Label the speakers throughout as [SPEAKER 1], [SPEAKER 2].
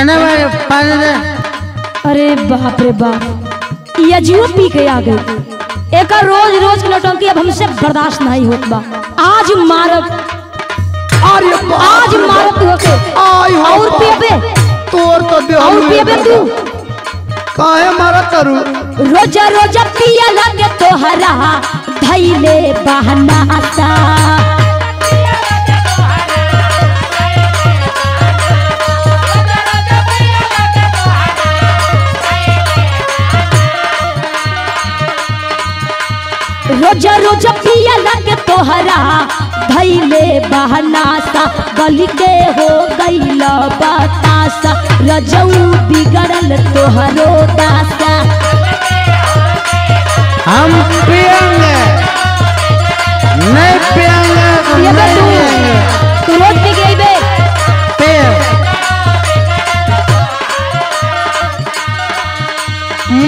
[SPEAKER 1] एने भाई पानी दे।
[SPEAKER 2] अरे बाप रे बाप। ये अजियो पी के आ गई। एक रोज रोज की नौटंकी अब हमसे बर्दाश्त नहीं होत बा। आज मारब
[SPEAKER 3] अरे
[SPEAKER 2] आज मारब तू के
[SPEAKER 3] आई हो
[SPEAKER 2] और। पियबे
[SPEAKER 3] तोर तो दे
[SPEAKER 2] और पियबे तू?
[SPEAKER 3] काहे मारा करू
[SPEAKER 2] रोज रोज पिया लगे तोहरा धैले बहना सा धैले गली के हो गईल बतासा रजऊ बिगड़ल तोहरो दासा
[SPEAKER 1] हम पियेंगे नहीं पियेंगे तो
[SPEAKER 2] ये बे
[SPEAKER 1] नहीं
[SPEAKER 2] तू। तू रोज पी गई बे।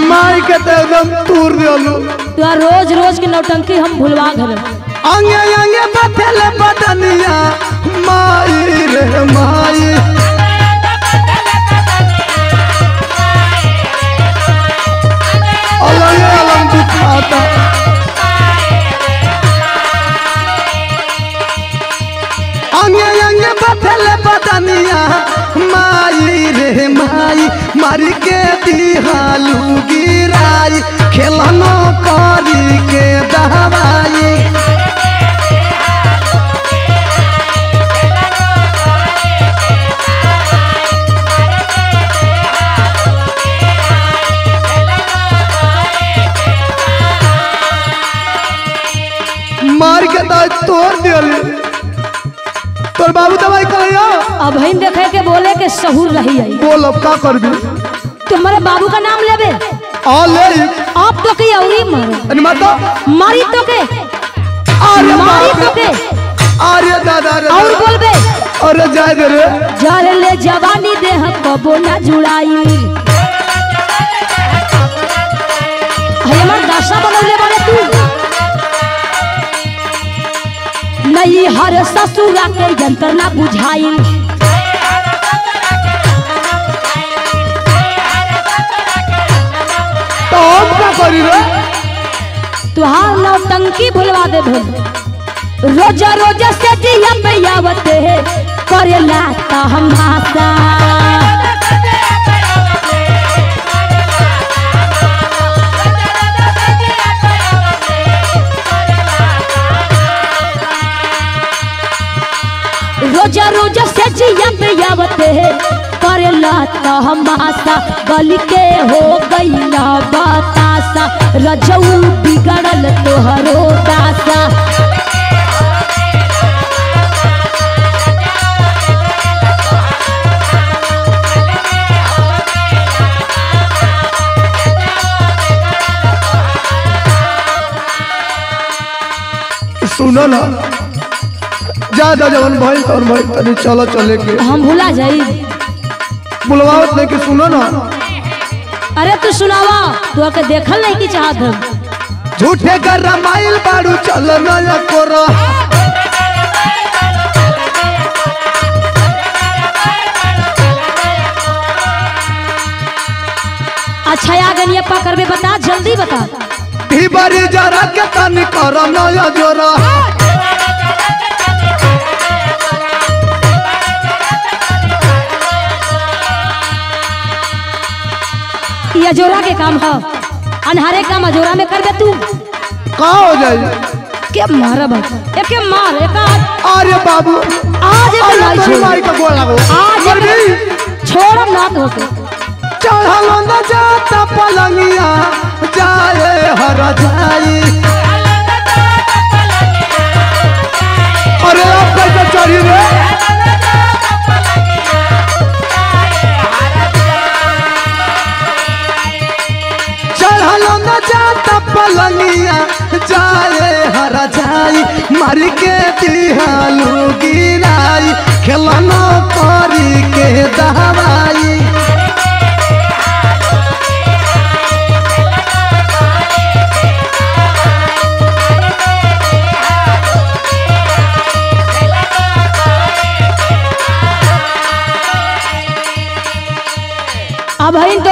[SPEAKER 3] माई के तो एकदम तूर दिलू
[SPEAKER 2] तू रोज रोज की नौटंकी हम भुलवा घर।
[SPEAKER 3] अंगे अंगे बथल बदनिया माई रे, माई। अलग बदनिया रे, माई। मारी के दिहालू गिराई। खेलनो करी के दवाई तोड़ दियली तोर बाबू दवाई कहियो
[SPEAKER 2] अब हम देखे के बोले के सहूर रही आई
[SPEAKER 3] बोल अब का करबी?
[SPEAKER 2] तुम्हारे बाबू का नाम लेबे।
[SPEAKER 3] आ ले
[SPEAKER 2] आप तो के औरी मारो।
[SPEAKER 3] माता।
[SPEAKER 2] मारी तो के।
[SPEAKER 3] अरे
[SPEAKER 2] मारी तो के।
[SPEAKER 3] अरे दादा रे
[SPEAKER 2] और बोलबे।
[SPEAKER 3] अरे दे रे।
[SPEAKER 2] जल ले जवानी देह कबो न जुड़ाई। है हमार दशा बनौले बारे तू। हर ससुरा के यंत्रणा बुझाई
[SPEAKER 3] तो हम का करी रे?
[SPEAKER 2] तुहार नौटंकी भुलवा दे भूल रोजा रोजा से जिया पे आवते करेला ता हम भाषा। रोजा रोजा से जिया पे आवते करेला ता भाषा गली के हो गईला बतासा रजऊ बिगड़ल तोहरो दासा।
[SPEAKER 3] सुनो ना ज़्यादा जवन भाई और भाई तनी चलो चले के।
[SPEAKER 2] हम भुला जाई।
[SPEAKER 3] बुलवावत नहीं कि सुनो ना।
[SPEAKER 2] अरे तू सुनावा तू आके देखल नहीं की चाहत हम।
[SPEAKER 3] झूठे कर रामाइल बाड़ू चल नया कोरा।
[SPEAKER 2] अच्छा आ गनिया पा करबे बता जल्दी बता।
[SPEAKER 3] ढीबरी जरा के तनी कर नया जोरा।
[SPEAKER 2] ये अजोरा के काम है अनहारे काम अजोरा में कर दे तू।
[SPEAKER 3] का हो जाए?
[SPEAKER 2] के मारब एक के मार? एक
[SPEAKER 3] अरे बाबू
[SPEAKER 2] आज एक लाई छोड़
[SPEAKER 3] माई का गोड़ लगो
[SPEAKER 2] आज
[SPEAKER 3] मर
[SPEAKER 2] छोड़ ना तो
[SPEAKER 3] चढ़ल ना जाता पलंगिया जाए हर जाई। पलंगिया जाए हर जाई मार के दिहालू गिराई खेलना परी के दवाई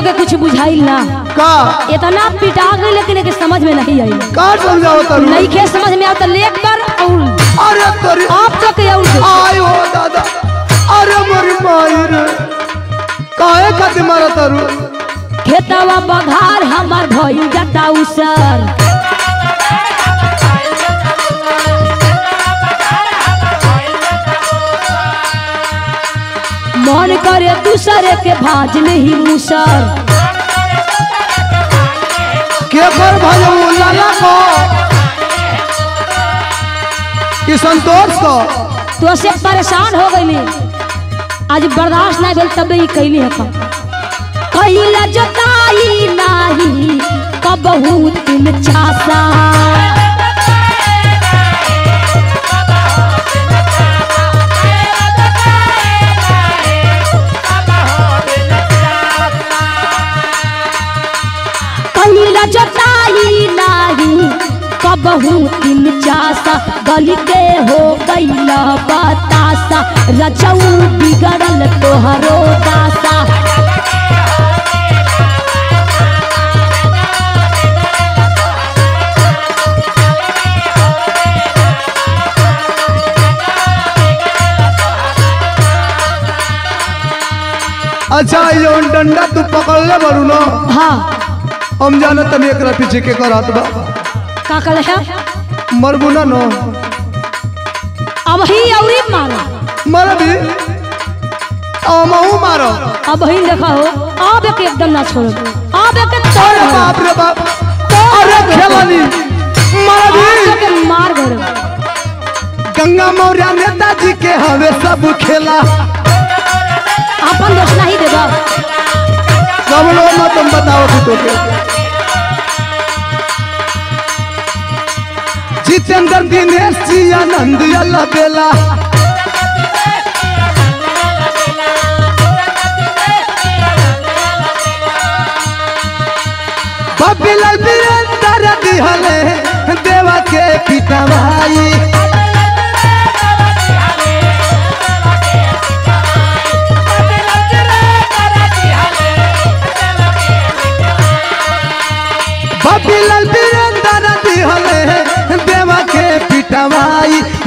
[SPEAKER 2] के कुछ बुझाइल ना।
[SPEAKER 3] का?
[SPEAKER 2] इतना पिटा गई लेकिन के समझ में नहीं आई
[SPEAKER 3] का समझाओ तो
[SPEAKER 2] नहीं के समझ में आता लेख पर और
[SPEAKER 3] अरे तोरी
[SPEAKER 2] आप तो के और
[SPEAKER 3] आय हो दादा। अरे मोरी माई रे। काहे खातिर मारा तरु
[SPEAKER 2] खेतवा बघार हमार भइल जाता उसर करे दूसरे के भाज नहीं मुसर।
[SPEAKER 3] के कर भाई लाला को? कि संतोष को?
[SPEAKER 2] तो से परेशान हो गई आज बर्दाश्त नहीं भेल तबे ही कैली है काम। कैला जोताई नाही कबहू तुम चासा? कबहू तीन चासा गली के हो गईला बतासा। रजऊ बिगड़ल तोहरो दासा।
[SPEAKER 3] अच्छा ये डंडा तू पकड़ ले बरू ना
[SPEAKER 2] हाँ।
[SPEAKER 3] हम जाना तनी एकरा पीछे के करत बा।
[SPEAKER 2] का कल है?
[SPEAKER 3] मरबू ना।
[SPEAKER 2] अब ही औरी मारो।
[SPEAKER 3] मर भी। अमहू मारो।
[SPEAKER 2] अब ही देखा हो अब एक एकदम ना छोड़ो। अब एक एक तोड़
[SPEAKER 3] बाप रे बाप। अरे खेलानी मर भी।
[SPEAKER 2] मार गरो
[SPEAKER 3] गंगा मौर्य नेताजी के हवे सब खेला।
[SPEAKER 2] अपन दोस्त नहीं देगा।
[SPEAKER 3] सब लोग तुम बताओ कि तो के जितेंद्र दिनेश जी आनंद बेला। बबिलल देवा के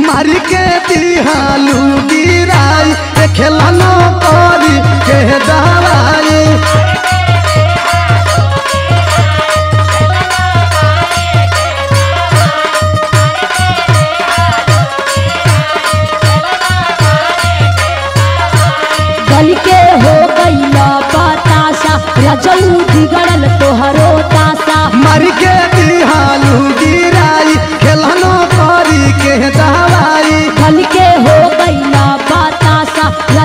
[SPEAKER 3] मारी के दिहालू गिराई ए खेलनो करी के दवाई
[SPEAKER 2] गली के हो बतासा रजऊ बिगड़ल तोहरो
[SPEAKER 3] मारी के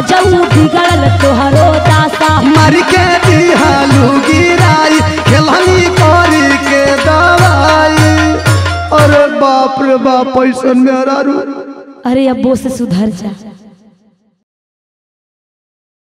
[SPEAKER 2] रजऊ बिगड़ल तोहरो दासा।
[SPEAKER 3] मर के दिहालू गिराई खेलनी करी के दवाई। अरे बाप रे बाप मेरा रू
[SPEAKER 2] अरे से सुधर जा।